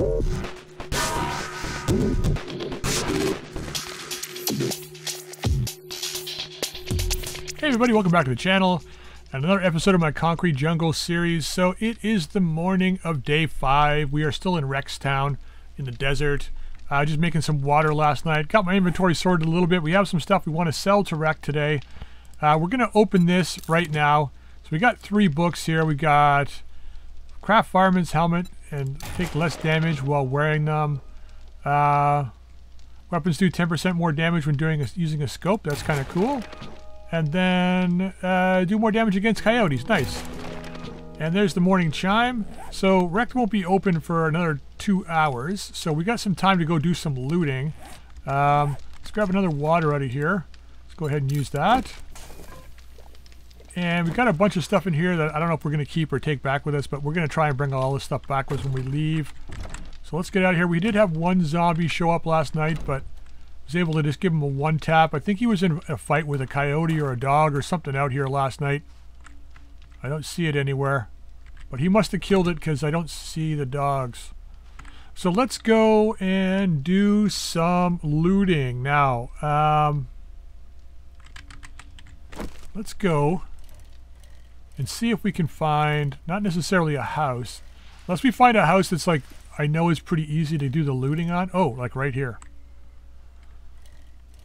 Hey everybody, welcome back to the channel. Another episode of my Concrete Jungle series. So it is the morning of day five. We are still in Rextown in the desert. Uh, just making some water last night. Got my inventory sorted a little bit. We have some stuff we want to sell to Rekt today. Uh, we're going to open this right now. So we got three books here. We got Craft Fireman's Helmet and take less damage while wearing them. Uh, weapons do 10% more damage when doing a, using a scope. That's kind of cool. And then uh, do more damage against coyotes. Nice. And there's the morning chime. So Rekt won't be open for another two hours. So we got some time to go do some looting. Um, let's grab another water out of here. Let's go ahead and use that. And we got a bunch of stuff in here that I don't know if we're going to keep or take back with us, but we're going to try and bring all this stuff back with us when we leave. So let's get out of here. We did have one zombie show up last night, but was able to just give him a one tap. I think he was in a fight with a coyote or a dog or something out here last night. I don't see it anywhere. But he must have killed it because I don't see the dogs. So let's go and do some looting. Now, um, let's go and see if we can find, not necessarily a house, unless we find a house that's like, I know is pretty easy to do the looting on. Oh, like right here.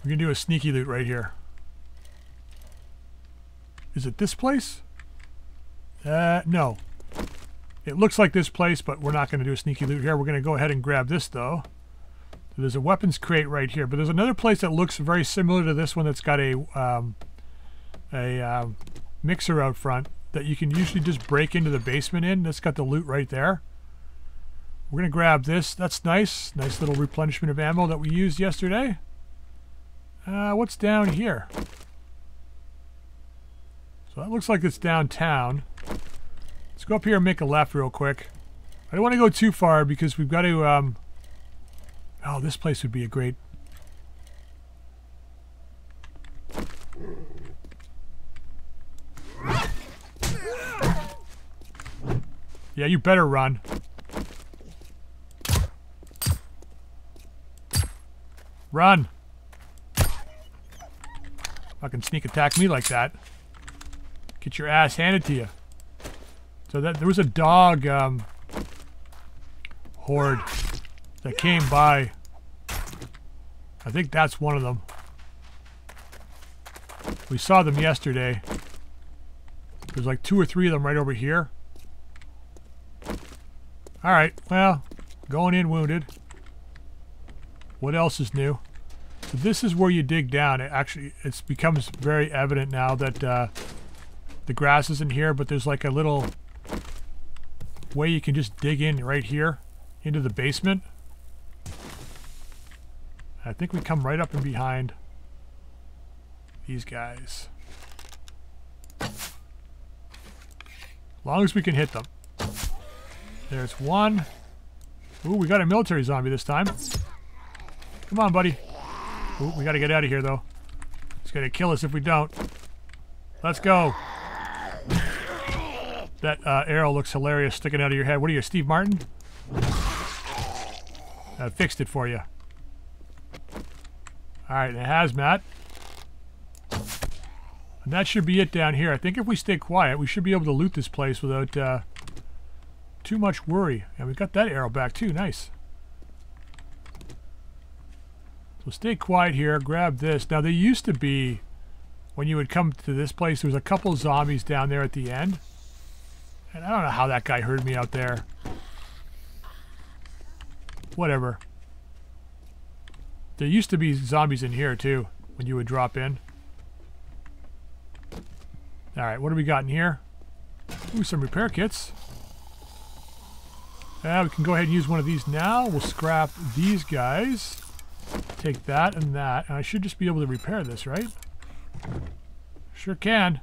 We're going to do a sneaky loot right here. Is it this place? Uh, no. It looks like this place, but we're not going to do a sneaky loot here. We're going to go ahead and grab this, though. There's a weapons crate right here, but there's another place that looks very similar to this one that's got a um, a um, mixer out front that you can usually just break into the basement in. That's got the loot right there. We're going to grab this. That's nice. Nice little replenishment of ammo that we used yesterday. Uh, what's down here? So that looks like it's downtown. Let's go up here and make a left real quick. I don't want to go too far because we've got to, um... Oh, this place would be a great... Yeah, you better run. Run! Fucking sneak attack me like that. Get your ass handed to you. So that there was a dog um, horde that came by. I think that's one of them. We saw them yesterday. There's like two or three of them right over here. Alright, well, going in wounded. What else is new? So this is where you dig down. It actually, it becomes very evident now that uh, the grass isn't here, but there's like a little way you can just dig in right here into the basement. I think we come right up and behind these guys. As long as we can hit them. There's one. Ooh, we got a military zombie this time. Come on, buddy. Ooh, we gotta get out of here, though. It's gonna kill us if we don't. Let's go. That uh, arrow looks hilarious sticking out of your head. What are you, Steve Martin? I fixed it for you. Alright, the hazmat. And that should be it down here. I think if we stay quiet, we should be able to loot this place without uh, too much worry. And we got that arrow back too. Nice. So stay quiet here. Grab this. Now, there used to be, when you would come to this place, there was a couple zombies down there at the end. And I don't know how that guy heard me out there. Whatever. There used to be zombies in here, too, when you would drop in. Alright, what do we got in here? Ooh, some repair kits. Yeah, we can go ahead and use one of these now. We'll scrap these guys. Take that and that. And I should just be able to repair this, right? Sure can.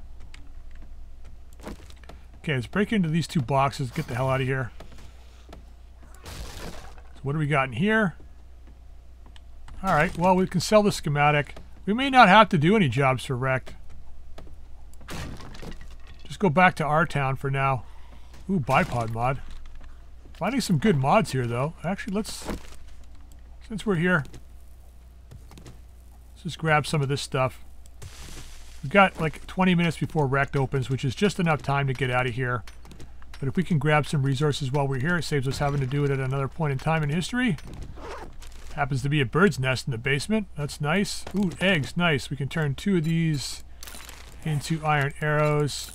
Okay, let's break into these two boxes. Get the hell out of here. So what do we got in here? Alright, well, we can sell the schematic. We may not have to do any jobs for Rekt. Just go back to our town for now. Ooh, bipod mod. Finding some good mods here, though. Actually, let's... Since we're here, let's just grab some of this stuff. We've got like 20 minutes before Rekt opens, which is just enough time to get out of here. But if we can grab some resources while we're here, it saves us having to do it at another point in time in history. Happens to be a bird's nest in the basement. That's nice. Ooh, eggs. Nice. We can turn two of these into iron arrows.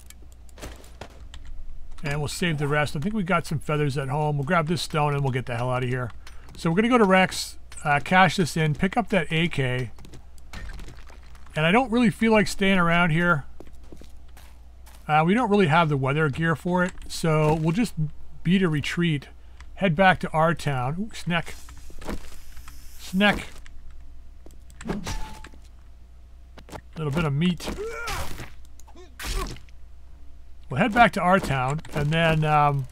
And we'll save the rest. I think we got some feathers at home. We'll grab this stone and we'll get the hell out of here. So we're going to go to Rekt's, uh, cash this in, pick up that AK. And I don't really feel like staying around here. Uh, we don't really have the weather gear for it. So we'll just beat a retreat. Head back to our town. Ooh, snack. Snack. A little bit of meat. We'll head back to our town and then um,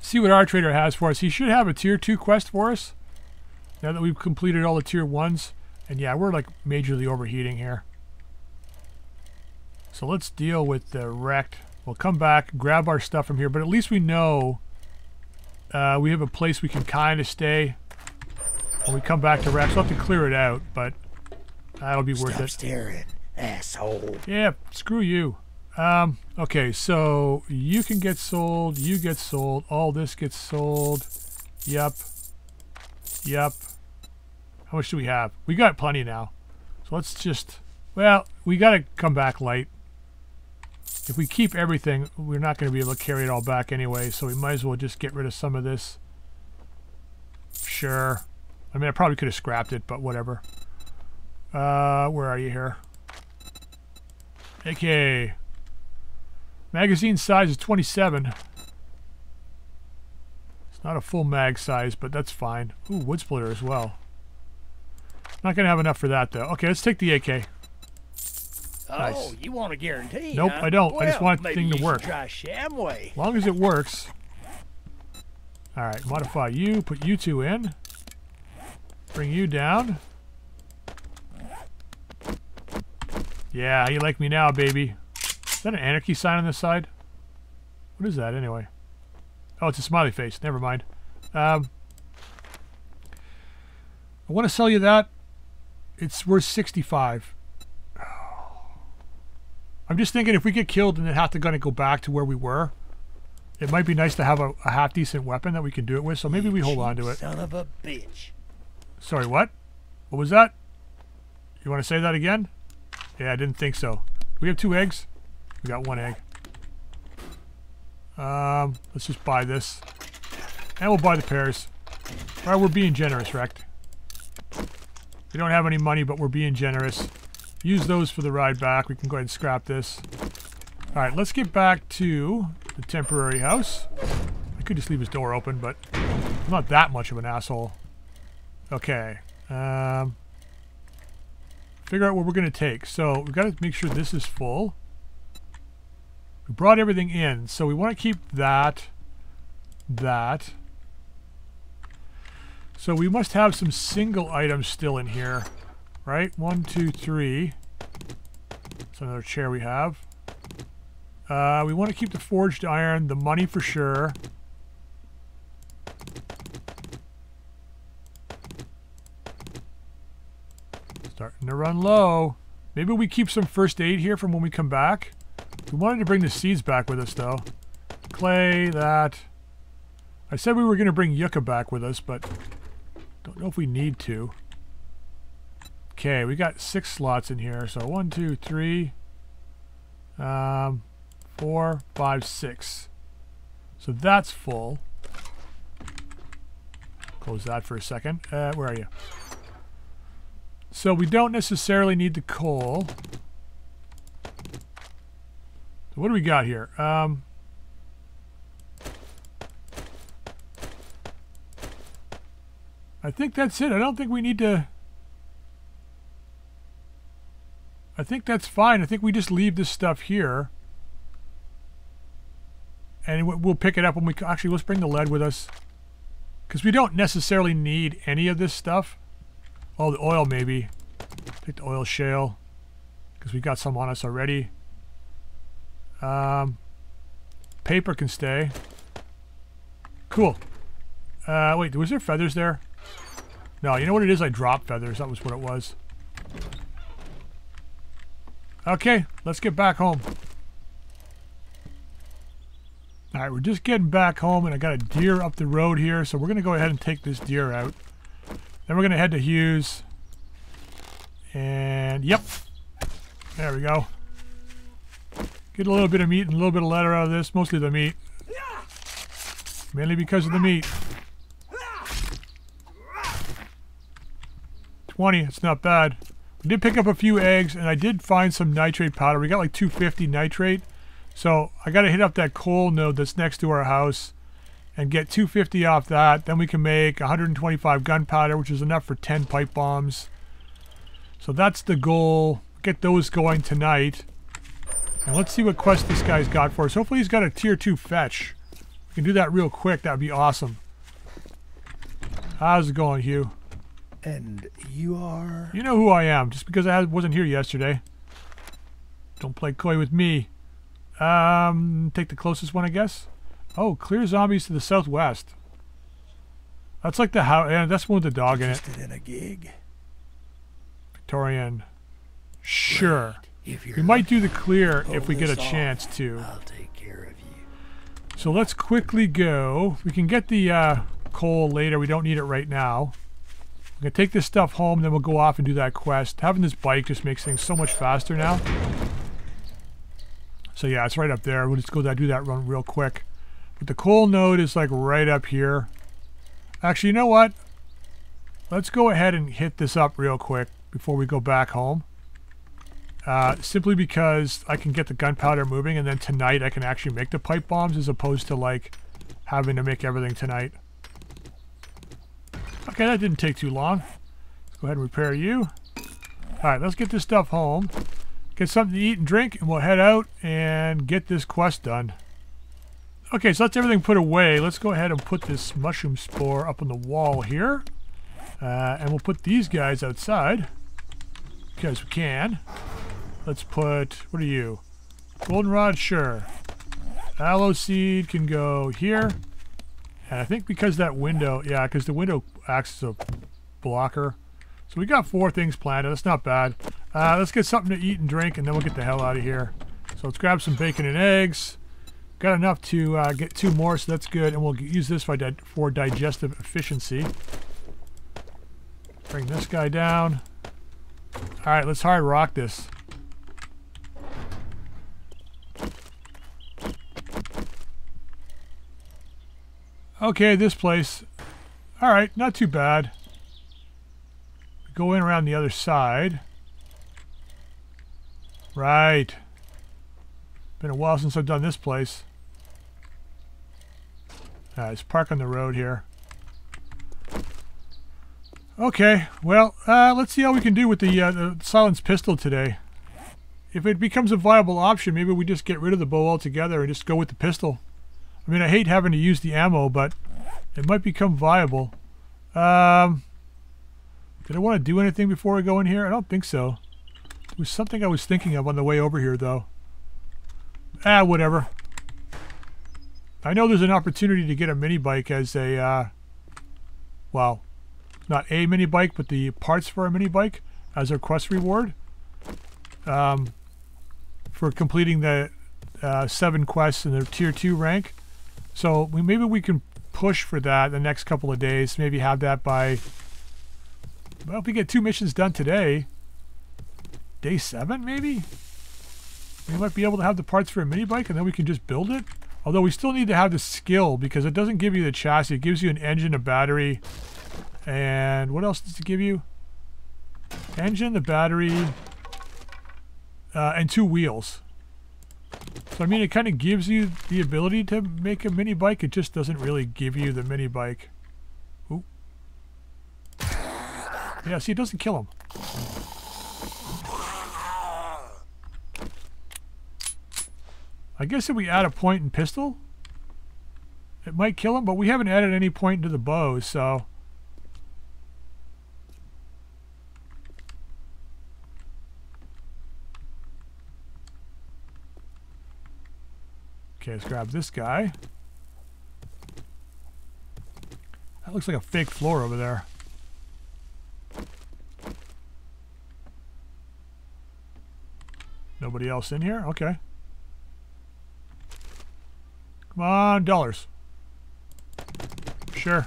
see what our trader has for us. He should have a tier 2 quest for us now that we've completed all the tier 1s. And yeah, we're like majorly overheating here. So let's deal with the wrecked. We'll come back, grab our stuff from here, but at least we know uh, we have a place we can kind of stay when we come back to Rekt's. We'll have to clear it out, but that'll be worth Stop it. staring, asshole. Yeah, screw you. Um, okay, so you can get sold, you get sold, all this gets sold. Yep. Yep. How much do we have? We got plenty now. So let's just, well, we got to come back light. If we keep everything, we're not going to be able to carry it all back anyway, so we might as well just get rid of some of this. Sure. I mean, I probably could have scrapped it, but whatever. Uh, where are you here? Okay. Magazine size is 27. It's not a full mag size, but that's fine. Ooh, wood splitter as well. Not going to have enough for that, though. Okay, let's take the AK. Oh, Nice. you want a guarantee? Nope, huh? I don't. I just want the thing to work. Try Shamway. As long as it works. Alright, modify you. Put you two in. Bring you down. Yeah, you like me now, baby. That an anarchy sign on this side? What is that, anyway? Oh, it's a smiley face. Never mind. Um, I want to sell you that. It's worth 65. I'm just thinking if we get killed and then have to kind of go back to where we were, it might be nice to have a, a half decent weapon that we can do it with. So maybe we hold on to it. Son of a bitch. Sorry, what? What was that? You want to say that again? Yeah, I didn't think so. Do we have two eggs? We got one egg. Um, let's just buy this. And we'll buy the pears. Alright, we're being generous, Rekt. We don't have any money, but we're being generous. Use those for the ride back. We can go ahead and scrap this. Alright, let's get back to the temporary house. I could just leave his door open, but I'm not that much of an asshole. Okay. Um, figure out what we're going to take. So we've got to make sure this is full. We brought everything in, so we want to keep that, that. So we must have some single items still in here, right? One, two, three. That's another chair we have. Uh, we want to keep the forged iron, the money for sure. Starting to run low. Maybe we keep some first aid here from when we come back. We wanted to bring the seeds back with us, though. Clay, that. I said we were going to bring Yucca back with us, but don't know if we need to. Okay, we got six slots in here. So one, two, three, um, four, five, six. So that's full. Close that for a second. Uh, where are you? So we don't necessarily need the coal. What do we got here? Um, I think that's it. I don't think we need to... I think that's fine. I think we just leave this stuff here. And we- we'll pick it up when we... Actually, let's bring the lead with us. Because we don't necessarily need any of this stuff. Oh, the oil maybe. Take the oil shale. Because we got some on us already. Um, paper can stay. Cool. Uh, wait, was there feathers there? No, you know what it is? I dropped feathers. That was what it was. Okay, let's get back home. All right, we're just getting back home, and I got a deer up the road here, so we're going to go ahead and take this deer out. Then we're going to head to Hugh's. And, yep. There we go. Get a little bit of meat and a little bit of leather out of this, mostly the meat. Mainly because of the meat. 20, it's not bad. We did pick up a few eggs, and I did find some nitrate powder. We got like 250 nitrate. So I got to hit up that coal node that's next to our house and get 250 off that. Then we can make 125 gunpowder, which is enough for 10 pipe bombs. So that's the goal. Get those going tonight. And let's see what quest this guy's got for us. Hopefully he's got a tier 2 fetch. We can do that real quick. That would be awesome. How's it going, Hugh? And you are. You know who I am, just because I wasn't here yesterday. Don't play coy with me. Um, take the closest one, I guess. Oh, clear zombies to the southwest. That's like the house. Yeah, that's one with the dog in it. In a gig? Victorian. Sure. You're We might do the clear if we get a this off. chance to. I'll take care of you. So let's quickly go. We can get the uh, coal later. We don't need it right now. I'm going to take this stuff home, then we'll go off and do that quest. Having this bike just makes things so much faster now. So yeah, it's right up there. We'll just go that, do that run real quick. But the coal node is like right up here. Actually, you know what? Let's go ahead and hit this up real quick before we go back home. Uh, simply because I can get the gunpowder moving and then tonight I can actually make the pipe bombs as opposed to like having to make everything tonight. Okay, that didn't take too long. Let's go ahead and repair you. Alright, let's get this stuff home. Get something to eat and drink and we'll head out and get this quest done. Okay, so that's everything put away. Let's go ahead and put this mushroom spore up on the wall here. Uh, and we'll put these guys outside. Because we can. Let's put, what are you? Goldenrod, sure. Aloe seed can go here. And I think because that window, yeah, because the window acts as a blocker. So we got four things planted. That's not bad. Uh, let's get something to eat and drink, and then we'll get the hell out of here. So let's grab some bacon and eggs. Got enough to uh, get two more, so that's good. And we'll use this for, for digestive efficiency. Bring this guy down. All right, let's hard rock this. Okay, this place. All right, not too bad. Go in around the other side. Right. Been a while since I've done this place. Uh, let's park on the road here. Okay, well, uh, let's see how we can do with the, uh, the silenced pistol today. If it becomes a viable option, maybe we just get rid of the bow altogether and just go with the pistol. I mean, I hate having to use the ammo, but it might become viable. Um, did I want to do anything before I go in here? I don't think so. There was something I was thinking of on the way over here, though. Ah, whatever. I know there's an opportunity to get a mini bike as a, uh, well, not a mini bike, but the parts for a mini bike as a quest reward. Um, for completing the uh, seven quests in the tier two rank. So we, maybe we can push for that the next couple of days. Maybe have that by. Well, if we get two missions done today, day seven maybe. We might be able to have the parts for a mini bike, and then we can just build it. Although we still need to have the skill because it doesn't give you the chassis. It gives you an engine, a battery, and what else does it give you? Engine, the battery, uh, and two wheels. So I mean, it kind of gives you the ability to make a mini bike. It just doesn't really give you the mini bike. Ooh. Yeah, see, it doesn't kill him. I guess if we add a point in pistol, it might kill him, but we haven't added any point to the bow, so... Let's grab this guy. That looks like a fake floor over there. Nobody else in here? Okay. Come on, dollars. Sure.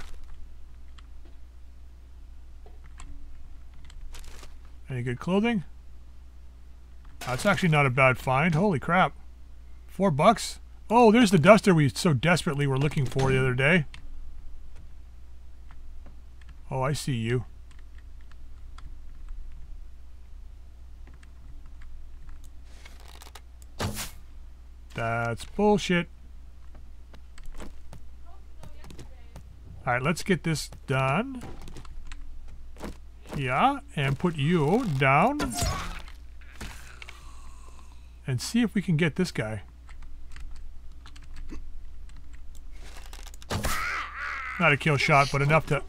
Any good clothing? That's actually not a bad find. Holy crap. Four bucks? Oh, there's the duster we so desperately were looking for the other day. Oh, I see you. That's bullshit. Alright, let's get this done. Yeah, and put you down. And see if we can get this guy. Not a kill shot, but enough to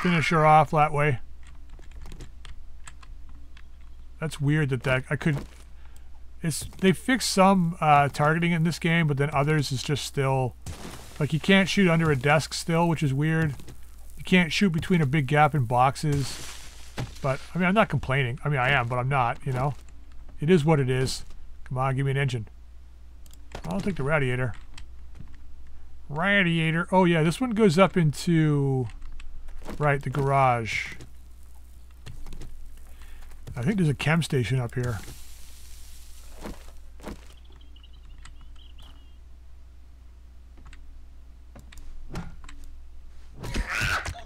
finish her off that way. That's weird that that I could. It's they fixed some uh, targeting in this game, but then others is just still like you can't shoot under a desk still, which is weird. You can't shoot between a big gap in boxes. But I mean, I'm not complaining. I mean, I am, but I'm not. You know, it is what it is. Come on, give me an engine. I'll take the radiator. Radiator. Oh yeah, this one goes up into right the garage. I think there's a chem station up here.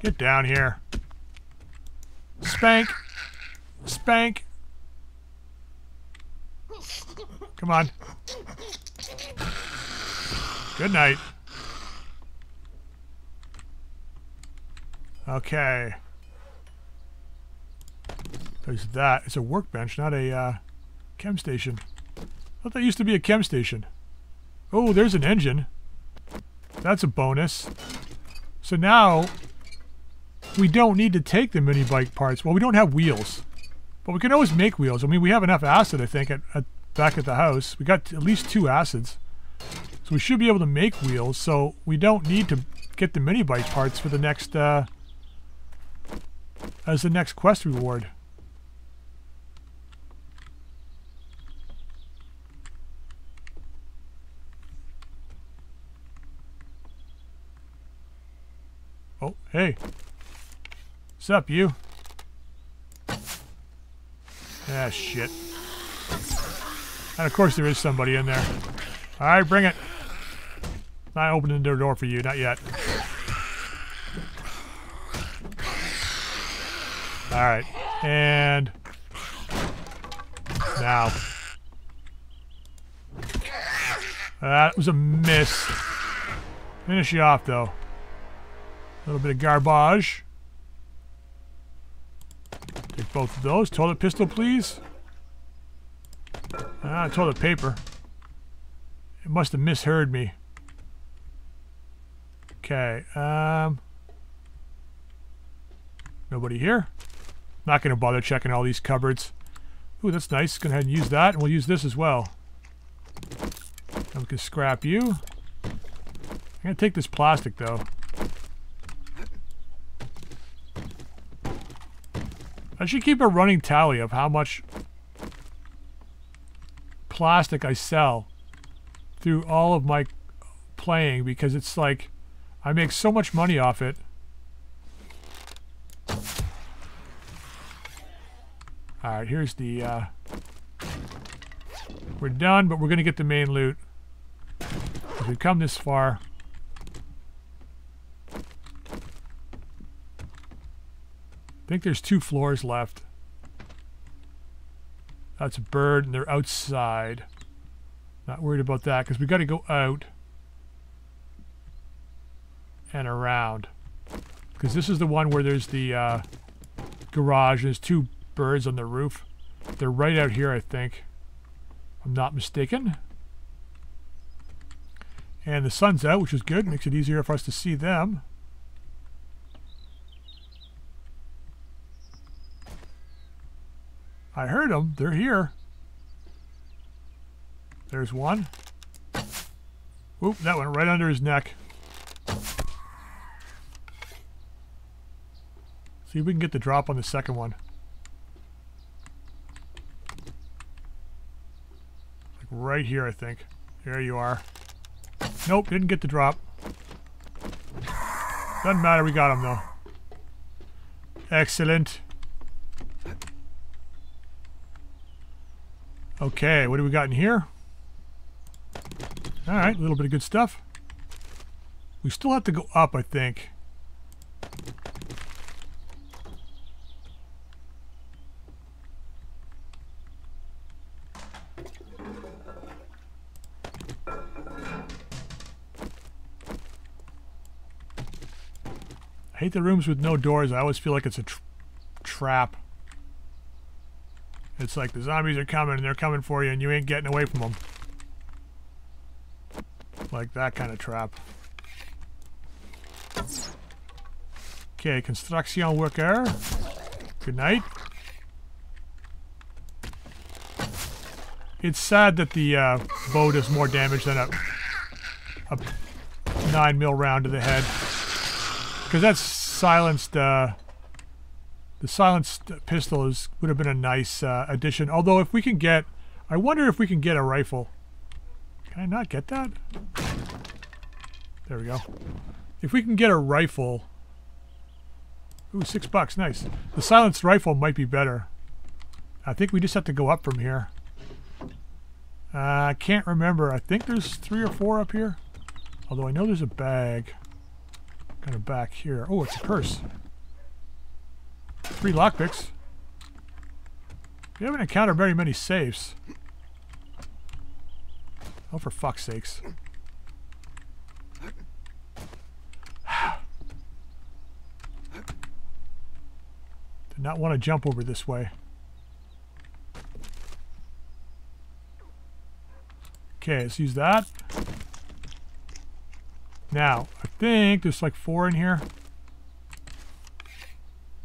Get down here. Spank. Spank. Come on. Good night. Okay. There's that. It's a workbench, not a uh, chem station. I thought that used to be a chem station. Oh, there's an engine. That's a bonus. So now, we don't need to take the mini bike parts. Well, we don't have wheels. But we can always make wheels. I mean, we have enough acid, I think, at, at back at the house. We got at least two acids. So we should be able to make wheels. So we don't need to get the mini bike parts for the next, uh, as the next quest reward. Oh, hey. What's up, you? Ah, shit. And of course there is somebody in there. Alright, bring it. Not opening the door for you, not yet. Alright, and... Now. That was a miss. Finish you off, though. A little bit of garbage. Take both of those. Toilet pistol, please. Ah, toilet paper. It must have misheard me. Okay, um... Nobody here? Not going to bother checking all these cupboards. Ooh, that's nice. Go ahead and use that, and we'll use this as well. And we can scrap you. I'm going to take this plastic, though. I should keep a running tally of how much plastic I sell through all of my playing because it's like I make so much money off it. Alright, here's the, uh, we're done, but we're going to get the main loot. If we've come this far. I think there's two floors left. That's a bird, and they're outside. Not worried about that, because we got to go out and around. Because this is the one where there's the uh, garage. There's two birds on the roof. They're right out here, I think. I'm not mistaken. And the sun's out, which is good. Makes it easier for us to see them. I heard them. They're here. There's one. Oop, that went right under his neck. See if we can get the drop on the second one. Right here, I think. There you are. Nope, didn't get the drop. Doesn't matter, we got him though. Excellent. Okay, what do we got in here? Alright, a little bit of good stuff. We still have to go up, I think. I hate the rooms with no doors. I always feel like it's a tr trap. It's like the zombies are coming and they're coming for you and you ain't getting away from them. Like that kind of trap. Okay, construction worker. Good night. It's sad that the uh, bow does more damage than a, a 9 mil round to the head. Because that's silenced, uh, the silenced pistol is would have been a nice uh, addition. Although if we can get, I wonder if we can get a rifle. Can I not get that? There we go. If we can get a rifle, ooh, six bucks, nice. The silenced rifle might be better. I think we just have to go up from here. Uh, I can't remember. I think there's three or four up here. Although I know there's a bag. Kind of back here. Oh, it's a purse. Three lockpicks. We haven't encountered very many safes. Oh, for fuck's sakes. Did not want to jump over this way. Okay, let's use that. Now, I think there's like four in here.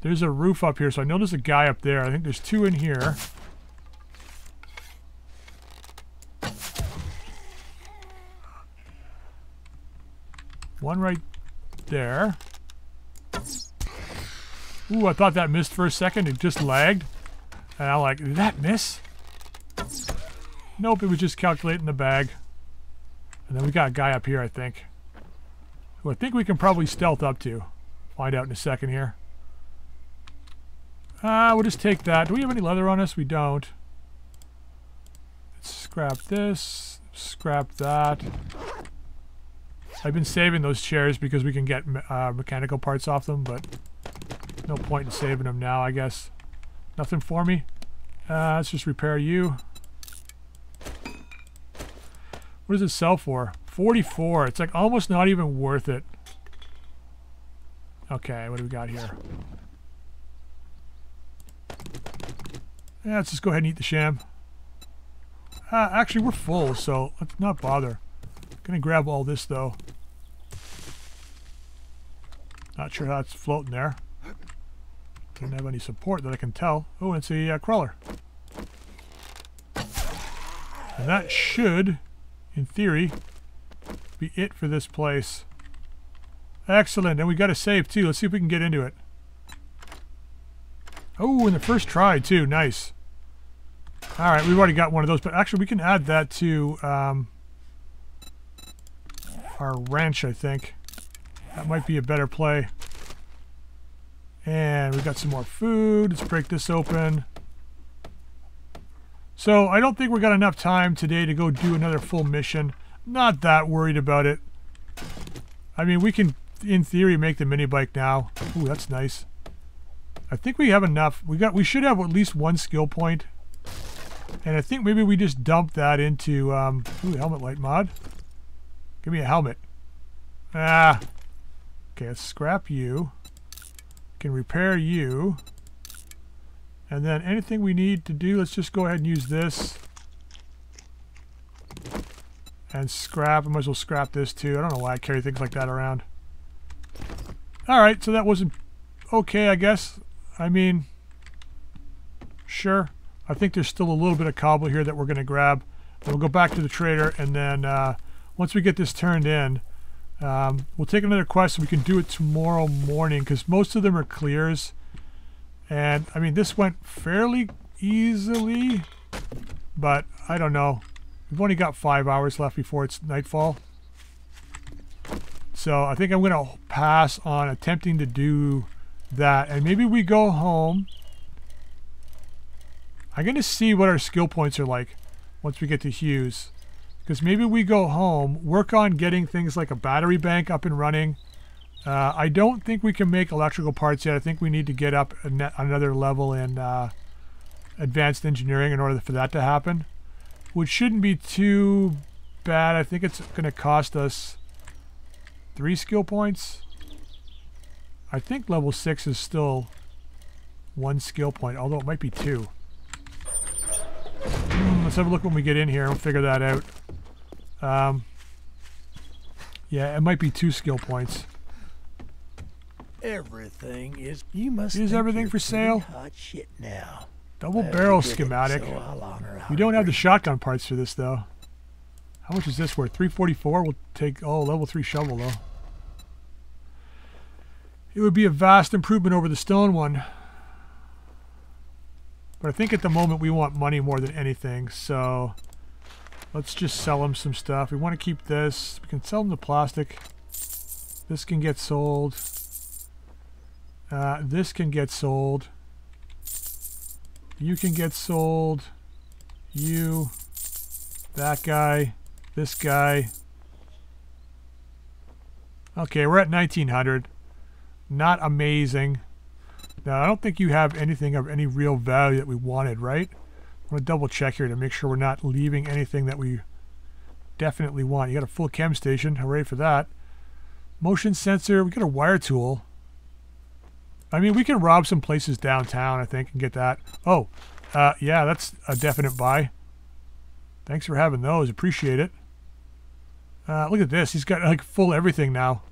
There's a roof up here, so I know there's a guy up there. I think there's two in here. One right there. Ooh, I thought that missed for a second. It just lagged. And I'm like, did that miss? Nope, it was just calculating the bag. And then we got a guy up here, I think. Who I think we can probably stealth up to. Find out in a second here. Ah, uh, we'll just take that. Do we have any leather on us? We don't. Let's scrap this. Scrap that. I've been saving those chairs because we can get uh, mechanical parts off them, but no point in saving them now, I guess. Nothing for me. Uh, let's just repair you. What does it sell for? 44. It's like almost not even worth it. Okay, what do we got here? Yeah, let's just go ahead and eat the sham. Uh, actually, we're full, so let's not bother. Gonna grab all this, though. Not sure how it's floating there. Didn't have any support that I can tell. Oh, it's a uh, crawler. And that should, in theory, be it for this place. Excellent. And we got a save, too. Let's see if we can get into it. Oh, in the first try, too. Nice. All right, we've already got one of those. But actually, we can add that to um, our ranch, I think. That might be a better play. And we've got some more food. Let's break this open. So I don't think we've got enough time today to go do another full mission. Not that worried about it. I mean, we can, in theory, make the mini bike now. Ooh, that's nice. I think we have enough. We got. We should have at least one skill point. And I think maybe we just dump that into, um, ooh, helmet light mod. Give me a helmet. Ah. Okay, let's scrap you. Can repair you. And then anything we need to do, let's just go ahead and use this. And scrap. I might as well scrap this too. I don't know why I carry things like that around. Alright, so that wasn't okay, I guess. I mean, sure. I think there's still a little bit of cobble here that we're going to grab. We'll go back to the trader, and then uh, once we get this turned in, um, we'll take another quest we can do it tomorrow morning, because most of them are clears. And, I mean, this went fairly easily, but I don't know. We've only got five hours left before it's nightfall. So I think I'm going to pass on attempting to do that. And maybe we go home. I'm going to see what our skill points are like once we get to Hugh's. Because maybe we go home, work on getting things like a battery bank up and running. Uh, I don't think we can make electrical parts yet. I think we need to get up another level in uh, advanced engineering in order for that to happen. Which shouldn't be too bad. I think it's going to cost us three skill points. I think level six is still one skill point, although it might be two. Mm, let's have a look when we get in here and figure that out. Um, yeah, it might be two skill points. Everything is. You must. Is everything for sale? Hot shit now. Double barrel schematic. So we don't have the shotgun parts for this though. How much is this worth? 344. We'll take oh level three shovel though. It would be a vast improvement over the stone one. But I think at the moment we want money more than anything, so let's just sell them some stuff. We want to keep this. We can sell them the plastic. This can get sold. Uh, this can get sold. You can get sold. You. That guy. This guy. Okay, we're at 1900. Not amazing. Now, I don't think you have anything of any real value that we wanted, right? I'm going to double check here to make sure we're not leaving anything that we definitely want. You got a full chem station. Hooray for that. Motion sensor. We got a wire tool. I mean, we can rob some places downtown, I think, and get that. Oh, uh, yeah, that's a definite buy. Thanks for having those. Appreciate it. Uh, look at this. He's got like full everything now.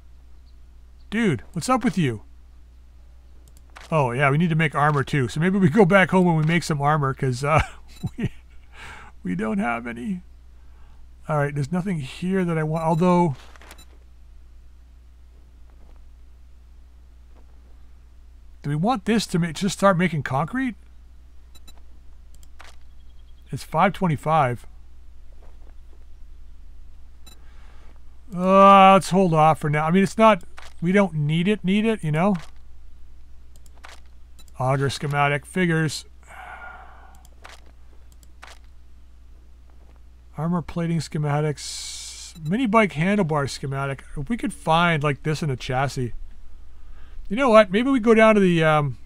Dude, what's up with you? Oh, yeah, we need to make armor too. So maybe we go back home and we make some armor because uh, we, we don't have any. All right, there's nothing here that I want. Although, do we want this to make, just start making concrete? It's 525. Uh, let's hold off for now. I mean, it's not we don't need it, need it, you know? Auger schematic figures. Armor plating schematics. Mini bike handlebar schematic. If we could find like this in a chassis. You know what? Maybe we go down to the... Um,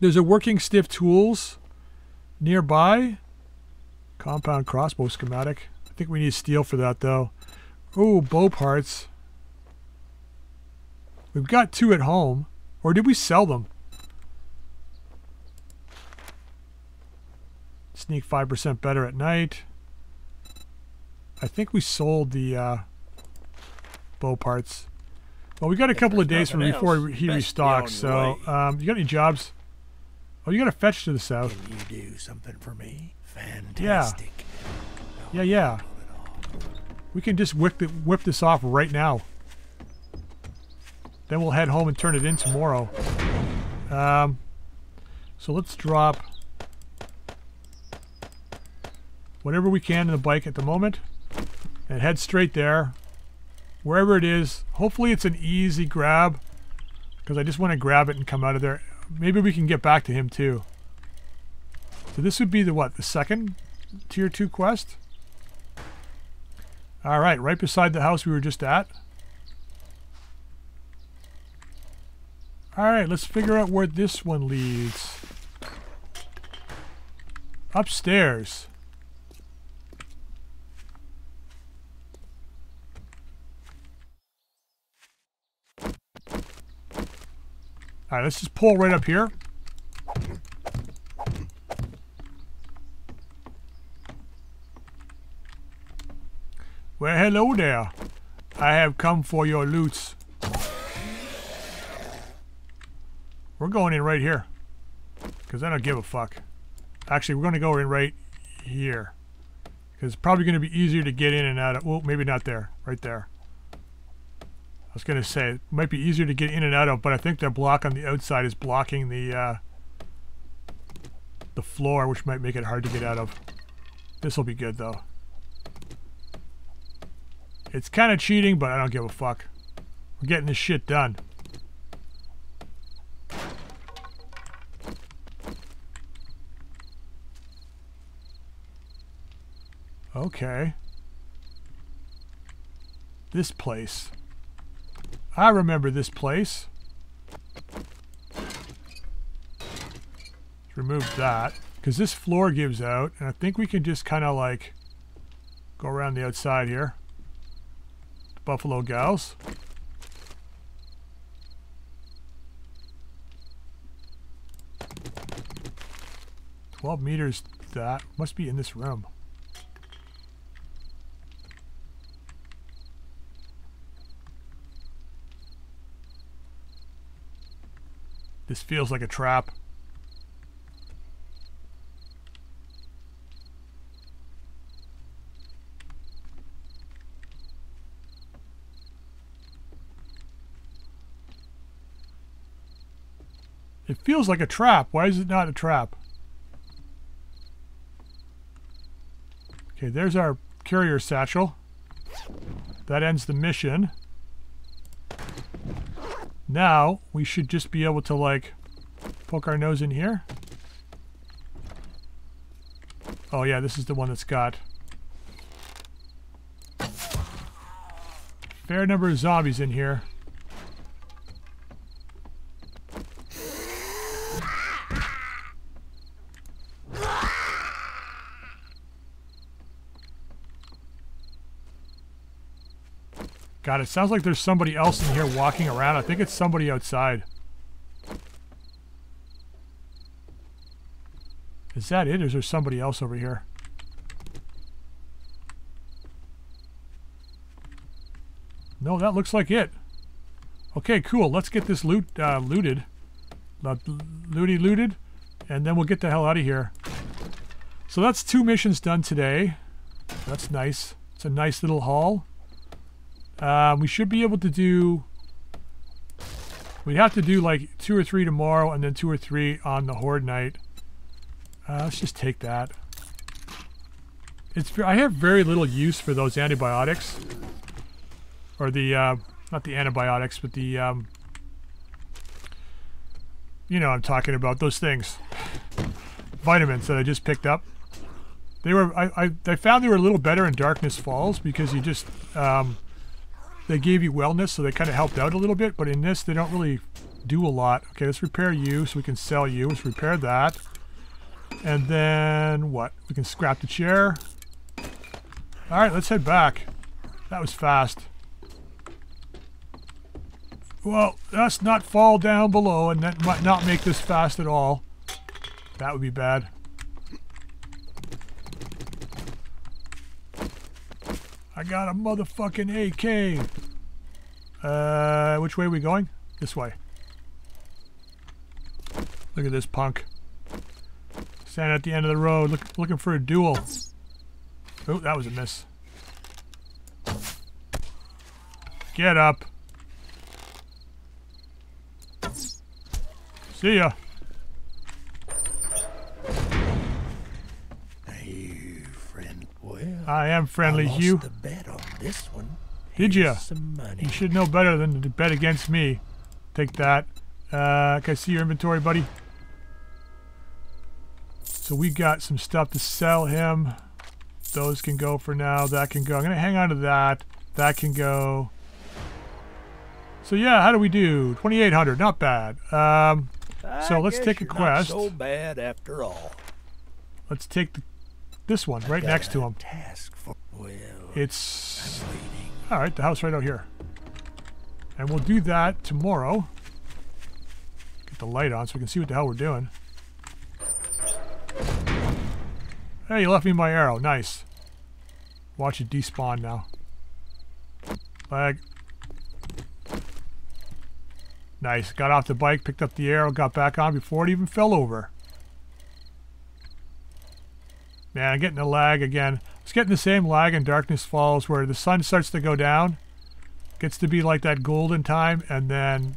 there's a working stiff tools nearby. Compound crossbow schematic. I think we need steel for that though. Oh, bow parts. We've got two at home. Or did we sell them? Sneak 5% better at night. I think we sold the uh, bow parts. Well, we got a couple of days from before he restocks. So, um, you got any jobs? Oh, you got a fetch to the south. Can you do something for me? Fantastic. Yeah. Yeah, yeah. We can just whip, the, whip this off right now. Then we'll head home and turn it in tomorrow. Um, so let's drop whatever we can in the bike at the moment and head straight there. Wherever it is, hopefully it's an easy grab because I just want to grab it and come out of there. Maybe we can get back to him too. So this would be the what? The second tier 2 quest? Alright, right beside the house we were just at. Alright, let's figure out where this one leads. Upstairs. Alright, let's just pull right up here. Well, hello there. I have come for your loots. We're going in right here. Because I don't give a fuck. Actually, we're going to go in right here. Because it's probably going to be easier to get in and out of... Well, maybe not there. Right there. Was going to say, it might be easier to get in and out of, but I think the block on the outside is blocking the, uh, the floor, which might make it hard to get out of. This will be good, though. It's kind of cheating, but I don't give a fuck. We're getting this shit done. Okay. This place. I remember this place. Let's remove that. Because this floor gives out. And I think we can just kind of like go around the outside here. Buffalo Gals. Twelve meters that must be in this room. This feels like a trap. It feels like a trap. Why is it not a trap? Okay, there's our carrier satchel. That ends the mission. Now, we should just be able to, like, poke our nose in here. Oh, yeah, this is the one that's got... Fair number of zombies in here. God, it sounds like there's somebody else in here walking around. I think it's somebody outside. Is that it, or is there somebody else over here? No, that looks like it. Okay, cool. Let's get this loot uh, looted. Looty looted. And then we'll get the hell out of here. So that's two missions done today. That's nice. It's a nice little haul. Um, we should be able to do... We have to do like two or three tomorrow and then two or three on the Horde night. Uh, let's just take that. It's I have very little use for those antibiotics. Or the, uh, not the antibiotics, but the, um, you know I'm talking about, those things. Vitamins that I just picked up. They were, I, I, I found they were a little better in Darkness Falls because you just, um, they gave you wellness, so they kind of helped out a little bit. But in this, they don't really do a lot. Okay, let's repair you so we can sell you. Let's repair that. And then what? We can scrap the chair. All right, let's head back. That was fast. Well, let's not fall down below and that might not make this fast at all. That would be bad. I got a motherfucking AK. Uh, which way are we going? This way. Look at this punk. Standing at the end of the road, look, looking for a duel. Oh, that was a miss. Get up. See ya. I am friendly, I lost Hugh. the bet on this one. Did Here's ya? You should know better than to bet against me. Take that. Uh, can I see your inventory, buddy? So we got some stuff to sell him. Those can go for now. That can go. I'm going to hang on to that. That can go. So yeah, how do we do? 2,800. Not bad. Um, so I let's take a you're not quest. so bad after all. let's take the, this one right next to him. Task for well. It's. All right, the house right out here. And we'll do that tomorrow. Get the light on so we can see what the hell we're doing. Hey, you left me my arrow. Nice. Watch it despawn now. Lag. Nice. Got off the bike, picked up the arrow, got back on before it even fell over. Man, I'm getting a lag again. It's getting the same lag in Darkness Falls where the sun starts to go down Gets to be like that golden time, and then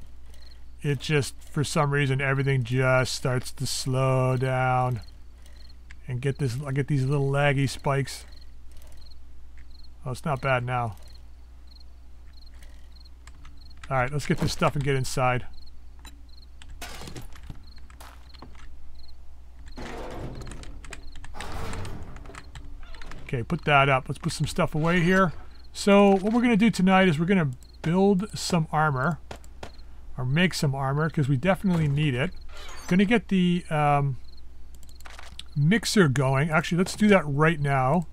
it just, for some reason, everything just starts to slow down. And get this, I get these little laggy spikes. Oh, it's not bad now. Alright, let's get this stuff and get inside. Okay, put that up. Let's put some stuff away here. So what we're going to do tonight is we're going to build some armor. Or make some armor, because we definitely need it. Going to get the um, mixer going. Actually, let's do that right now.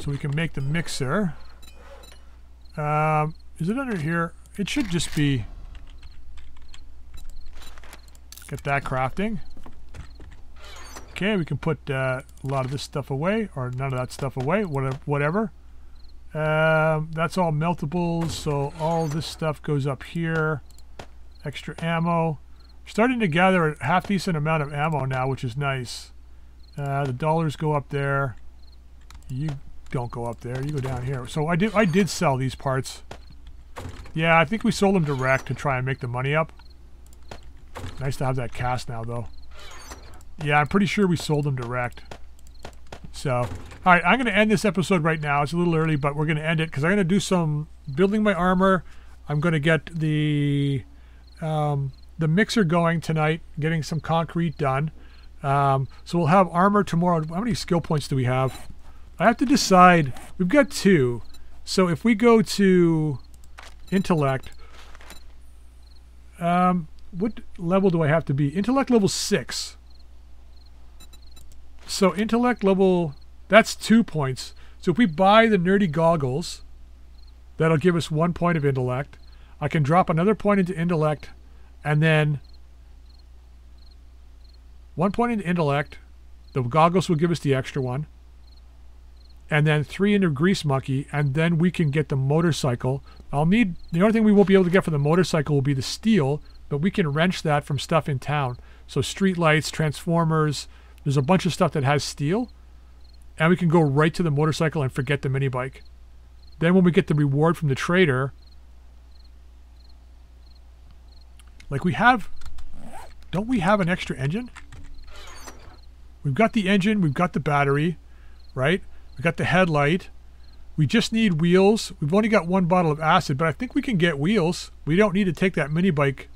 So we can make the mixer. Um, is it under here? It should just be... Get that crafting. Okay, we can put uh, a lot of this stuff away, or none of that stuff away, whatever. Um, that's all meltables, so all this stuff goes up here. Extra ammo. Starting to gather a half-decent amount of ammo now, which is nice. Uh, the dollars go up there. You don't go up there. You go down here. So I did I did sell these parts. Yeah, I think we sold them direct to try and make the money up. Nice to have that cast now, though. Yeah, I'm pretty sure we sold them direct. So, all right, I'm going to end this episode right now. It's a little early, but we're going to end it because I'm going to do some building my armor. I'm going to get the um, the mixer going tonight, getting some concrete done. Um, so we'll have armor tomorrow. How many skill points do we have? I have to decide. We've got two. So if we go to intellect, um, what level do I have to be? Intellect level six. So intellect level, that's two points. So if we buy the nerdy goggles, that'll give us one point of intellect. I can drop another point into intellect and then one point into intellect. The goggles will give us the extra one. And then three into grease monkey, and then we can get the motorcycle. I'll need the only thing we won't be able to get for the motorcycle will be the steel, but we can wrench that from stuff in town. So street lights, transformers, there's a bunch of stuff that has steel, and we can go right to the motorcycle and forget the mini bike. Then when we get the reward from the trader, like we have, don't we have an extra engine? We've got the engine, we've got the battery, right? We've got the headlight. We just need wheels. We've only got one bottle of acid, but I think we can get wheels. We don't need to take that mini bike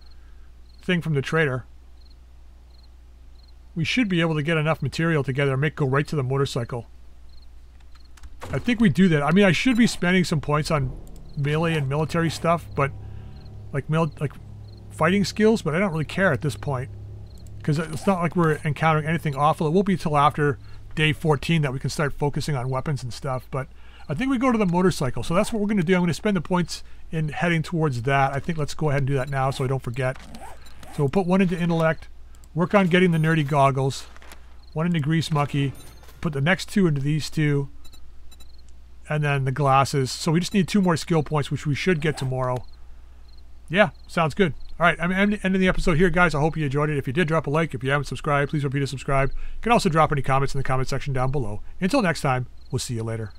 thing from the trader we should be able to get enough material together and make go right to the motorcycle. I think we do that. I mean, I should be spending some points on melee and military stuff, but like mil like fighting skills, but I don't really care at this point because it's not like we're encountering anything awful. It won't be until after day 14 that we can start focusing on weapons and stuff. But I think we go to the motorcycle. So that's what we're going to do. I'm going to spend the points in heading towards that. I think let's go ahead and do that now so I don't forget. So we'll put one into intellect. Work on getting the nerdy goggles. One into Grease Monkey. Put the next two into these two. And then the glasses. So we just need two more skill points, which we should get tomorrow. Yeah, sounds good. All right, I'm ending the episode here, guys. I hope you enjoyed it. If you did, drop a like. If you haven't subscribed, please repeat to subscribe. You can also drop any comments in the comment section down below. Until next time, we'll see you later.